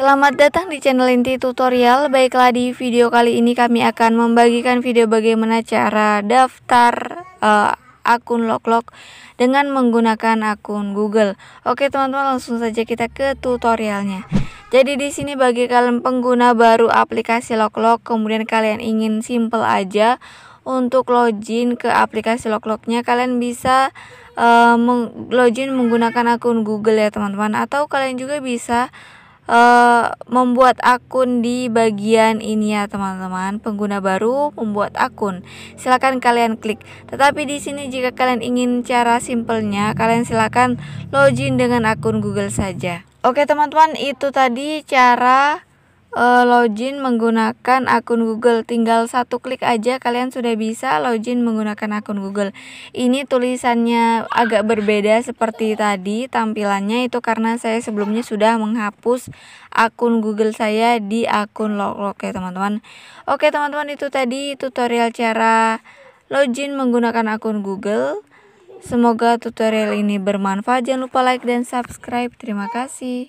Selamat datang di channel Inti Tutorial. Baiklah di video kali ini kami akan membagikan video bagaimana cara daftar uh, akun Loklok dengan menggunakan akun Google. Oke teman-teman langsung saja kita ke tutorialnya. Jadi di sini bagi kalian pengguna baru aplikasi Loklok, kemudian kalian ingin simple aja untuk login ke aplikasi Lokloknya, kalian bisa uh, login menggunakan akun Google ya teman-teman. Atau kalian juga bisa uh, membuat akun di bagian ini ya teman-teman. Pengguna baru membuat akun. Silahkan kalian klik. Tetapi di sini jika kalian ingin cara simpelnya kalian silahkan login dengan akun Google saja. Oke teman-teman itu tadi cara uh, login menggunakan akun Google. Tinggal satu klik aja kalian sudah bisa login menggunakan akun Google. Ini tulisannya agak berbeda seperti tadi tampilannya itu karena saya sebelumnya sudah menghapus akun Google saya di akun Loklok ya teman-teman. Oke teman-teman itu tadi tutorial cara login menggunakan akun Google. Semoga tutorial ini bermanfaat. Jangan lupa like dan subscribe. Terima kasih.